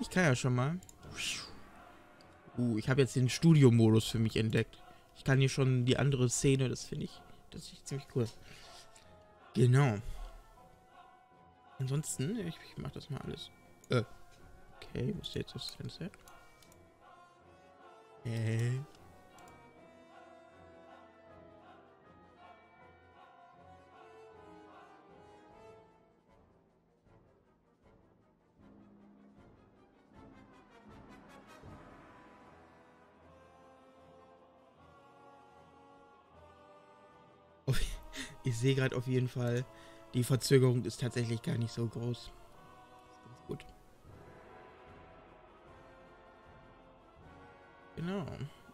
Ich kann ja schon mal. Uh, ich habe jetzt den Studio-Modus für mich entdeckt. Ich kann hier schon die andere Szene, das finde ich, das ist ziemlich cool. Genau. Ansonsten, ich, ich mach das mal alles. Äh. Okay, wo ist jetzt das Fenster? Äh. Ich sehe gerade auf jeden Fall, die Verzögerung ist tatsächlich gar nicht so groß. Gut. Genau.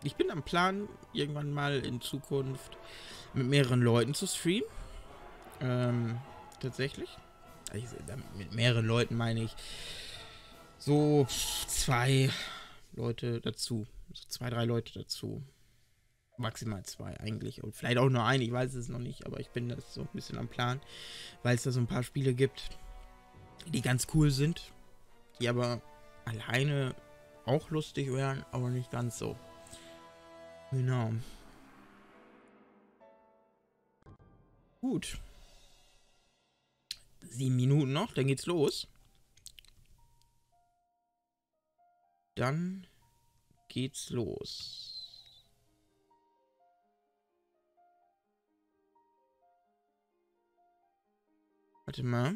Ich bin am Plan, irgendwann mal in Zukunft mit mehreren Leuten zu streamen. Ähm, tatsächlich. Also, mit mehreren Leuten meine ich so zwei Leute dazu. So zwei, drei Leute dazu maximal zwei eigentlich. Und vielleicht auch nur ein, ich weiß es noch nicht, aber ich bin das so ein bisschen am Plan, weil es da so ein paar Spiele gibt, die ganz cool sind, die aber alleine auch lustig wären, aber nicht ganz so. Genau. Gut. Sieben Minuten noch, dann geht's los. Dann geht's los. Warte mal.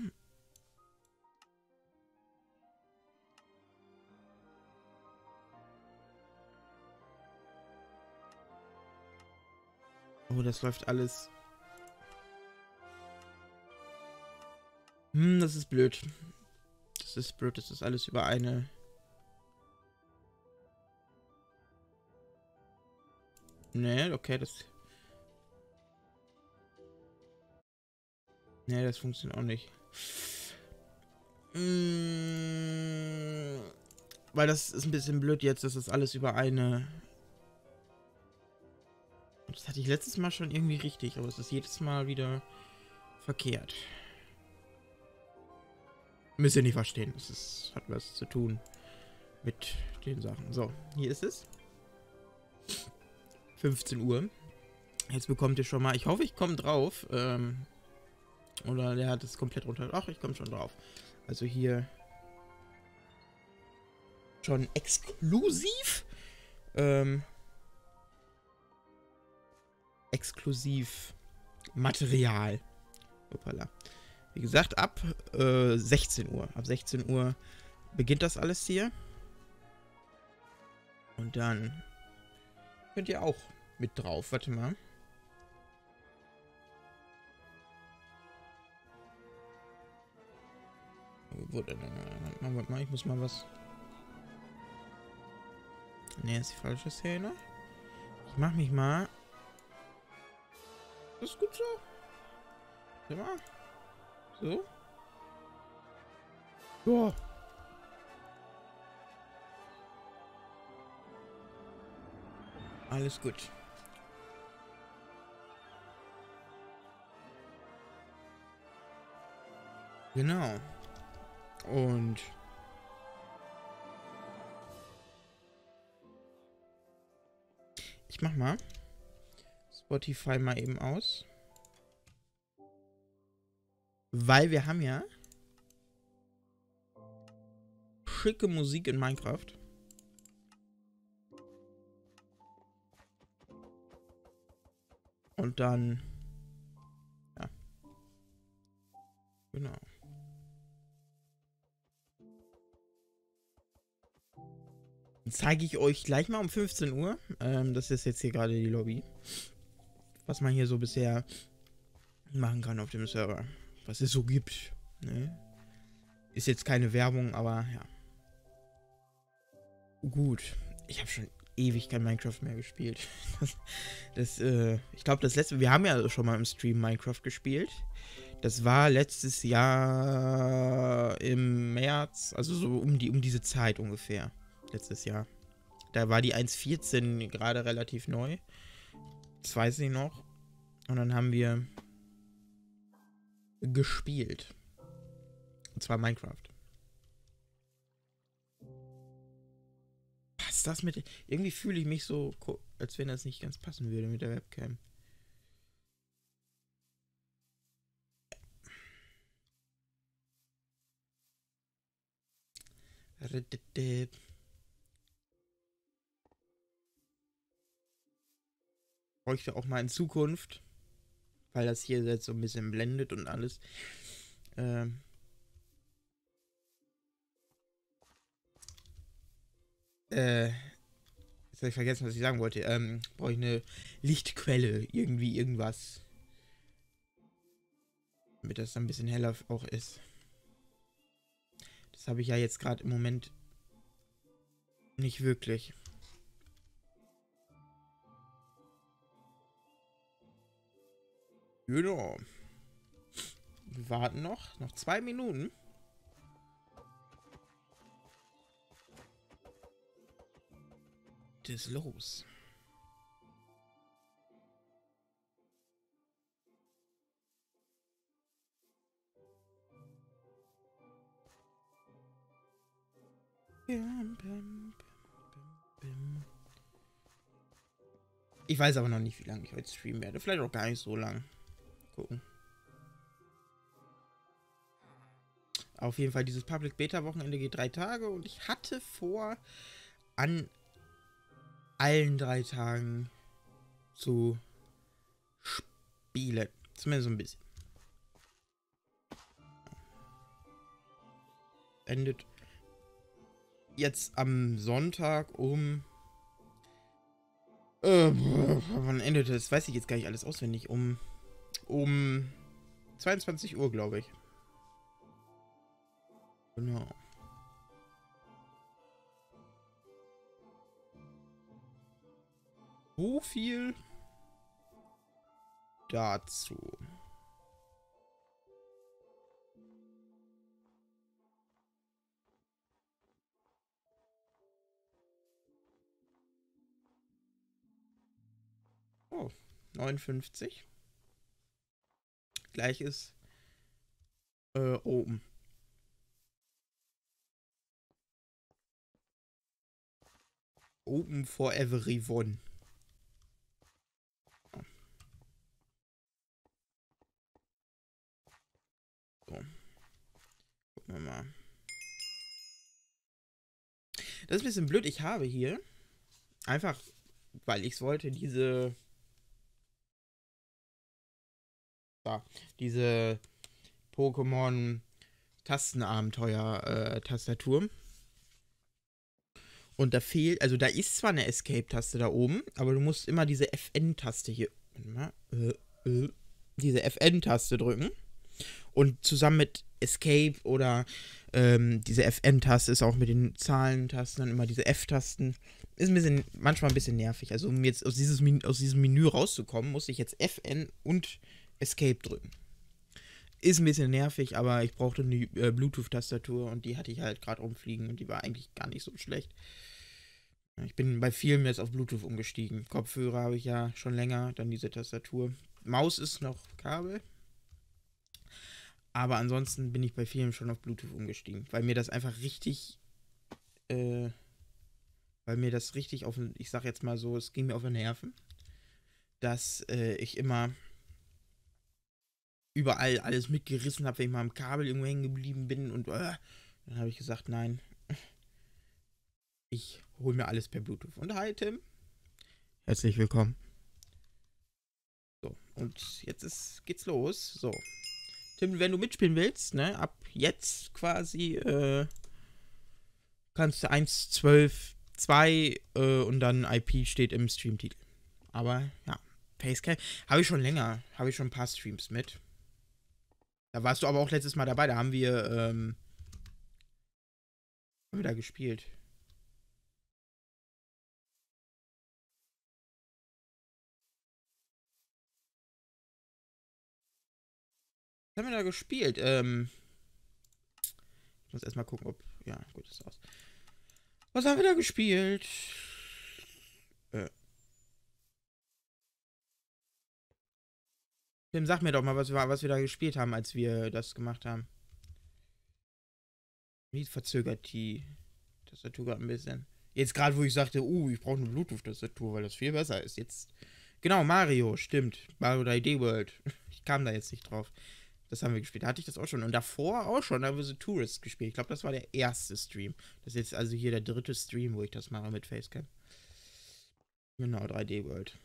Oh, das läuft alles. Hm, das ist blöd. Das ist blöd, das ist alles über eine... Nee, okay, das... Nee, das funktioniert auch nicht. Mmh, weil das ist ein bisschen blöd jetzt, dass das alles über eine... Das hatte ich letztes Mal schon irgendwie richtig, aber es ist jedes Mal wieder verkehrt. Müsst ihr nicht verstehen. Das ist, hat was zu tun mit den Sachen. So, hier ist es. 15 Uhr. Jetzt bekommt ihr schon mal... Ich hoffe, ich komme drauf. Ähm, oder der hat es komplett runter. Ach, ich komme schon drauf. Also hier schon exklusiv. Ähm, exklusiv Material. Hoppala. Wie gesagt, ab äh, 16 Uhr. Ab 16 Uhr beginnt das alles hier. Und dann könnt ihr auch mit drauf. Warte mal. Warte mal, ich muss mal was... Ne, ist die falsche Szene. Ich mach mich mal... Das ist gut so. Sieh. So. Ja. Alles gut. Genau. Und ich mach mal Spotify mal eben aus. Weil wir haben ja schicke Musik in Minecraft. Und dann ja. Genau. Zeige ich euch gleich mal um 15 Uhr. Ähm, das ist jetzt hier gerade die Lobby. Was man hier so bisher machen kann auf dem Server. Was es so gibt. Ne? Ist jetzt keine Werbung, aber ja. Gut. Ich habe schon ewig kein Minecraft mehr gespielt. Das, das äh, ich glaube, das letzte, wir haben ja schon mal im Stream Minecraft gespielt. Das war letztes Jahr im März, also so um die um diese Zeit ungefähr letztes Jahr. Da war die 1.14 gerade relativ neu. Das weiß ich noch. Und dann haben wir gespielt. Und zwar Minecraft. das mit. Irgendwie fühle ich mich so, als wenn das nicht ganz passen würde mit der Webcam. Bräuchte auch mal in Zukunft, weil das hier jetzt so ein bisschen blendet und alles. Ähm, äh, jetzt habe ich vergessen, was ich sagen wollte. Ähm, brauche ich eine Lichtquelle, irgendwie irgendwas. Damit das ein bisschen heller auch ist. Das habe ich ja jetzt gerade im Moment nicht wirklich. Genau. Wir warten noch. Noch zwei Minuten. Ist los? Ich weiß aber noch nicht, wie lange ich heute streamen werde. Vielleicht auch gar nicht so lang. Gucken. Auf jeden Fall, dieses Public Beta Wochenende geht drei Tage und ich hatte vor, an allen drei Tagen zu spielen. Zumindest so ein bisschen. Endet jetzt am Sonntag um. Äh, wann endet es? Weiß ich jetzt gar nicht alles auswendig. Um. Um 22 Uhr, glaube ich. Genau. So viel dazu. Oh, 59. Gleich ist äh, oben. Open for everyone. So. Gucken wir mal. Das ist ein bisschen blöd. Ich habe hier einfach, weil ich es wollte, diese da, diese Pokémon Tastenabenteuer-Tastatur. Äh, und da fehlt, also da ist zwar eine Escape-Taste da oben, aber du musst immer diese FN-Taste hier, mal, äh, äh, diese FN-Taste drücken. Und zusammen mit Escape oder ähm, diese FN-Taste ist auch mit den Zahlentasten dann immer diese F-Tasten. Ist ein bisschen, manchmal ein bisschen nervig. Also um jetzt aus, dieses, aus diesem Menü rauszukommen, muss ich jetzt FN und Escape drücken. Ist ein bisschen nervig, aber ich brauchte eine äh, Bluetooth-Tastatur und die hatte ich halt gerade rumfliegen und die war eigentlich gar nicht so schlecht. Ich bin bei vielen jetzt auf Bluetooth umgestiegen. Kopfhörer habe ich ja schon länger, dann diese Tastatur. Maus ist noch Kabel. Aber ansonsten bin ich bei vielen schon auf Bluetooth umgestiegen, weil mir das einfach richtig, äh, weil mir das richtig auf, ich sag jetzt mal so, es ging mir auf den Nerven, dass äh, ich immer überall alles mitgerissen habe, wenn ich mal am Kabel irgendwo hängen geblieben bin und äh, dann habe ich gesagt, nein, ich hole mir alles per Bluetooth. Und hi Tim, herzlich willkommen. So, und jetzt ist, geht's los. So, Tim, wenn du mitspielen willst, ne, ab jetzt quasi, äh, kannst du 1, 12, 2 äh, und dann IP steht im Streamtitel. Aber ja, Facecam habe ich schon länger, habe ich schon ein paar Streams mit. Da warst du aber auch letztes Mal dabei, da haben wir, ähm, haben wir da gespielt. Was haben wir da gespielt? Ähm, ich muss erstmal gucken, ob. Ja, gut, ist aus. Was haben wir da gespielt? Äh. Tim, sag mir doch mal, was wir, was wir da gespielt haben, als wir das gemacht haben. Wie verzögert die Tastatur gerade ein bisschen. Jetzt gerade, wo ich sagte, uh, ich brauche eine Bluetooth-Tastatur, weil das viel besser ist. Jetzt. Genau, Mario, stimmt. Mario 3D World. Ich kam da jetzt nicht drauf. Das haben wir gespielt. Da hatte ich das auch schon. Und davor auch schon, da haben wir The Tourist gespielt. Ich glaube, das war der erste Stream. Das ist jetzt also hier der dritte Stream, wo ich das mache mit Facecam. Genau, 3D World.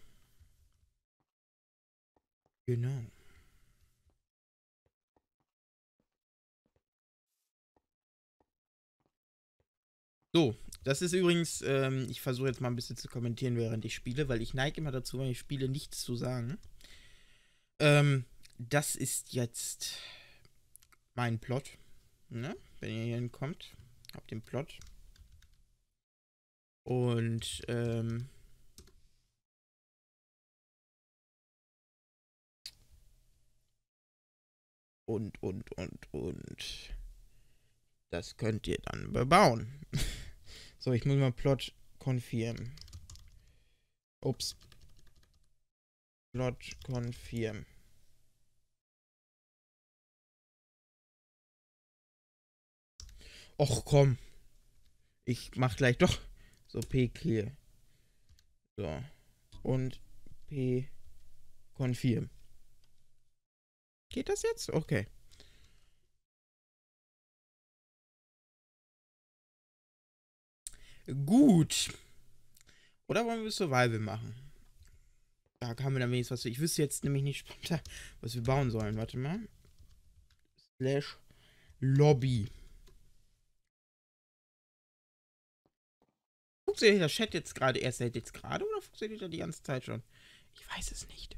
Genau. So, das ist übrigens, ähm, ich versuche jetzt mal ein bisschen zu kommentieren, während ich spiele, weil ich neige immer dazu, wenn ich spiele, nichts zu sagen. Ähm, das ist jetzt mein Plot. Ne? Wenn ihr hier hinkommt, habt den Plot. Und, ähm, und, und, und, und. Das könnt ihr dann bebauen. so, ich muss mal Plot confirm. Ups. Plot confirm. Och komm. Ich mach gleich doch. So, P clear. So. Und P confirm. Geht das jetzt? Okay. Gut. Oder wollen wir Survival machen? Da haben wir dann wenigstens was. Ich wüsste jetzt nämlich nicht spontan, was wir bauen sollen. Warte mal. Slash Lobby. Funktioniert der Chat jetzt gerade erst seit jetzt gerade oder funktioniert er die ganze Zeit schon? Ich weiß es nicht.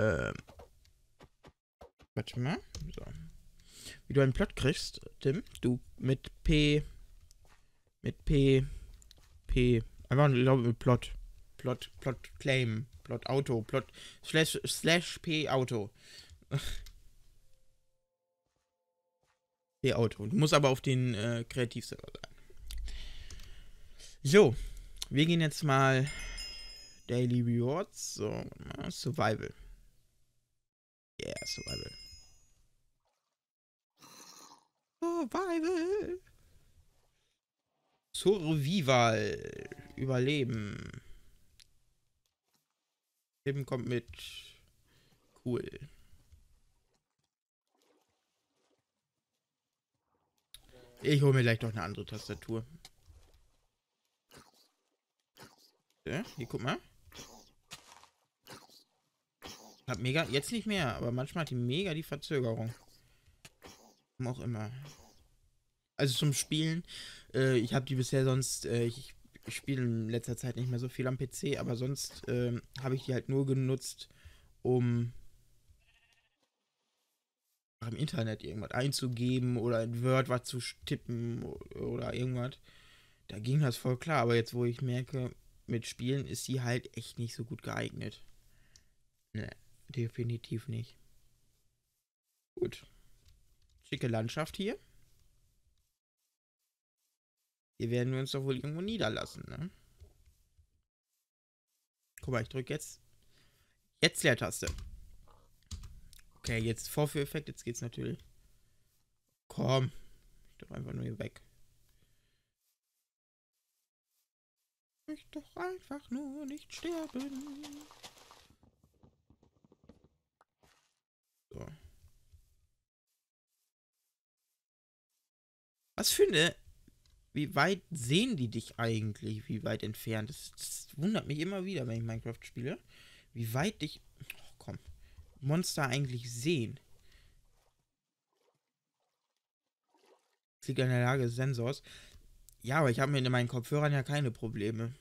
Ähm. Warte mal. So. Wie du einen Plot kriegst, Tim, du mit P. Mit P. P. Einfach, ich glaube, mit Plot. Plot, Plot Claim. Plot Auto. Plot. Slash, slash P Auto. P Auto. Du musst aber auf den äh, Kreativserver sein. So. Wir gehen jetzt mal Daily Rewards. So, Survival. Yeah, Survival. Survival. Survival. Überleben. Leben kommt mit. Cool. Ich hole mir gleich doch eine andere Tastatur. Ja, hier, guck mal. Hat mega, jetzt nicht mehr, aber manchmal hat die mega die Verzögerung. Warum auch immer. Also zum Spielen, äh, ich habe die bisher sonst, äh, ich, ich spiele in letzter Zeit nicht mehr so viel am PC, aber sonst äh, habe ich die halt nur genutzt, um im Internet irgendwas einzugeben oder in Word was zu tippen oder irgendwas. Da ging das voll klar, aber jetzt, wo ich merke, mit Spielen ist sie halt echt nicht so gut geeignet. Ne, definitiv nicht. Gut. Schicke Landschaft hier. Hier werden wir uns doch wohl irgendwo niederlassen, ne? Guck mal, ich drücke jetzt. Jetzt Leertaste. Okay, jetzt Vorführeffekt, jetzt geht's natürlich. Komm. Ich doch einfach nur hier weg. Ich doch einfach nur nicht sterben. So. Was finde, wie weit sehen die dich eigentlich? Wie weit entfernt? Das, das wundert mich immer wieder, wenn ich Minecraft spiele. Wie weit dich. Oh, komm. Monster eigentlich sehen. Das liegt an der Lage des Sensors. Ja, aber ich habe in meinen Kopfhörern ja keine Probleme.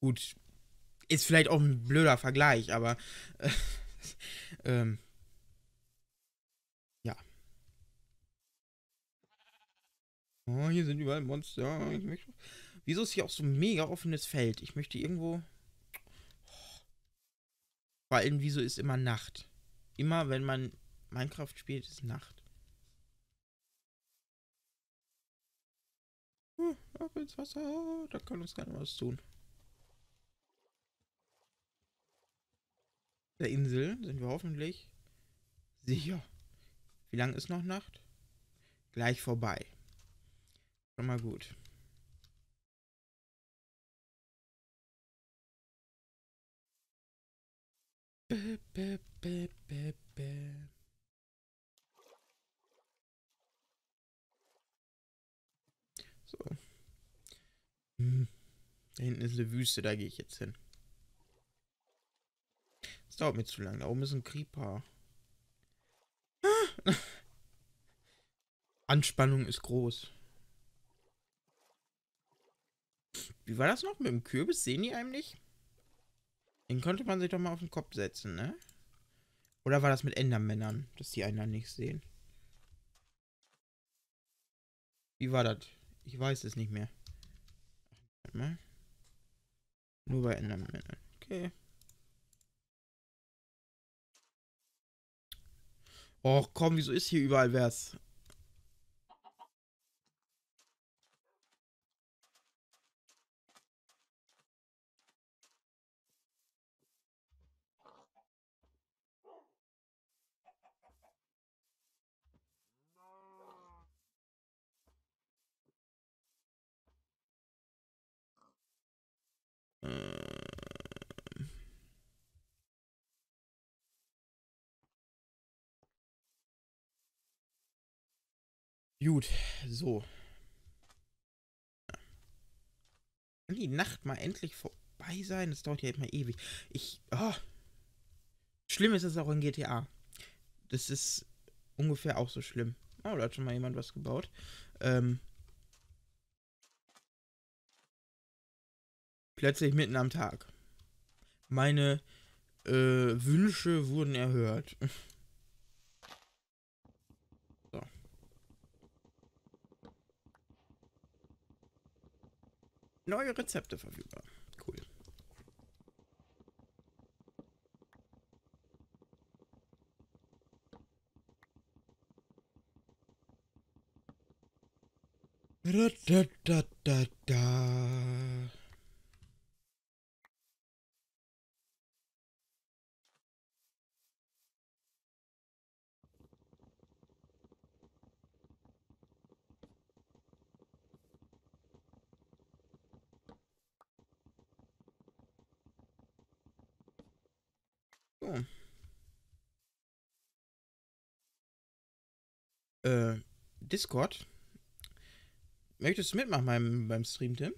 Gut, ist vielleicht auch ein blöder Vergleich, aber äh, ähm, ja. Oh, hier sind überall Monster. Möchte, wieso ist hier auch so ein mega offenes Feld? Ich möchte irgendwo vor allem, wieso ist immer Nacht? Immer, wenn man Minecraft spielt, ist Nacht. Hm, ab ins Wasser, da kann uns keiner was tun. Der Insel sind wir hoffentlich sicher. Wie lange ist noch Nacht? Gleich vorbei. Schon mal gut. Bäh, bäh, bäh, bäh, bäh. So. Hm. Da hinten ist eine Wüste, da gehe ich jetzt hin. Das dauert mir zu lang. Da oben ist ein Creeper. Anspannung ist groß. Wie war das noch mit dem Kürbis? Sehen die einem nicht? Den konnte man sich doch mal auf den Kopf setzen, ne? Oder war das mit Endermännern, dass die einen dann nicht sehen? Wie war das? Ich weiß es nicht mehr. Warte mal. Nur bei Endermännern. Okay. Och komm, wieso ist hier überall was? Gut, so. Kann die Nacht mal endlich vorbei sein? Das dauert ja immer ewig. Ich. Oh. Schlimm ist es auch in GTA. Das ist ungefähr auch so schlimm. Oh, da hat schon mal jemand was gebaut. Ähm, plötzlich mitten am Tag. Meine äh, Wünsche wurden erhört. Neue Rezepte verfügbar. Cool. Da, da, da, da, da. So. Äh, Discord. Möchtest du mitmachen beim, beim Stream, Tim?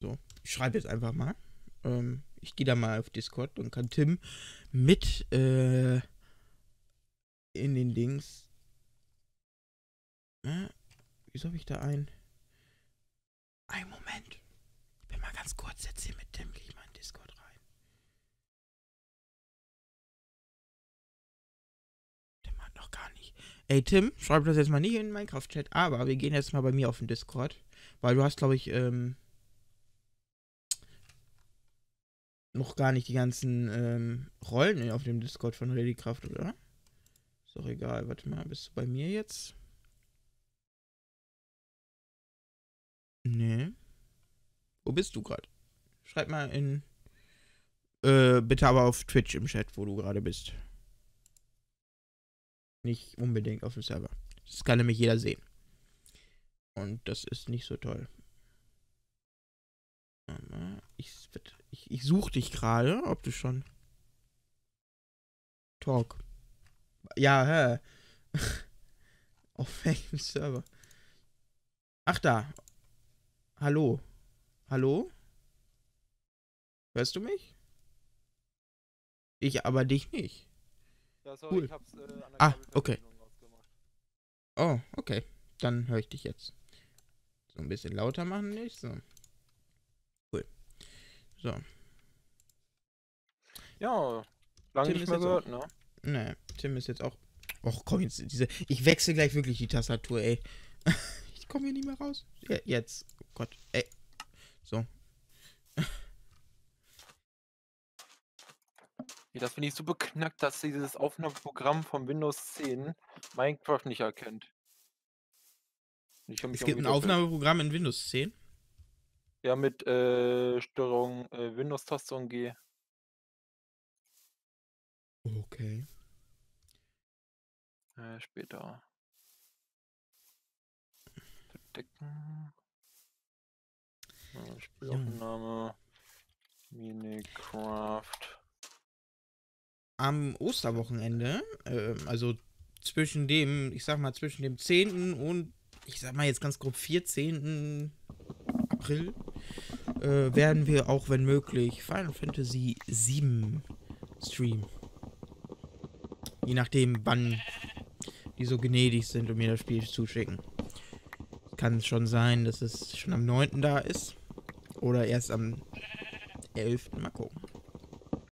So, ich schreibe jetzt einfach mal. Ähm, ich gehe da mal auf Discord und kann Tim mit äh, in den Dings. Äh, wieso habe ich da? Ein Moment ganz kurz jetzt hier mit dem, gehe ich mal in Discord rein. Tim hat noch gar nicht. Ey, Tim, schreib das jetzt mal nicht in den Minecraft-Chat, aber wir gehen jetzt mal bei mir auf den Discord. Weil du hast, glaube ich, ähm, noch gar nicht die ganzen ähm, Rollen auf dem Discord von Readycraft, oder? Ist doch egal. Warte mal, bist du bei mir jetzt? Nee. Wo bist du gerade? Schreib mal in. Äh, bitte aber auf Twitch im Chat, wo du gerade bist. Nicht unbedingt auf dem Server. Das kann nämlich jeder sehen. Und das ist nicht so toll. Ich, ich, ich suche dich gerade, ob du schon. Talk. Ja, hä? auf welchem Server? Ach da. Hallo. Hallo? Hörst du mich? Ich aber dich nicht. Ja, sorry, cool. ich hab's äh, an der Ah, okay. Oh, okay. Dann höre ich dich jetzt. So ein bisschen lauter machen nicht. So. Cool. So. Ja, lange Tim nicht mehr gehört, auch, ne? Ne, Tim ist jetzt auch. Och, komm jetzt, diese. Ich wechsle gleich wirklich die Tastatur, ey. ich komme hier nicht mehr raus. Ja, jetzt. Oh Gott, ey. So. Ja, das finde ich so beknackt, dass dieses Aufnahmeprogramm von Windows 10 Minecraft nicht erkennt. es gibt ein Aufnahmeprogramm in Windows 10? Ja, mit äh, Steuerung äh, Windows-Taste und G. Okay. Äh, später. Verdecken. Spielaufnahme. Minecraft. Am Osterwochenende, ähm, also zwischen dem, ich sag mal, zwischen dem 10. und, ich sag mal jetzt ganz grob 14. April, äh, werden wir auch, wenn möglich, Final Fantasy VII streamen. Je nachdem, wann die so gnädig sind und mir das Spiel zuschicken. Kann es schon sein, dass es schon am 9. da ist. Oder erst am 11. Mal gucken.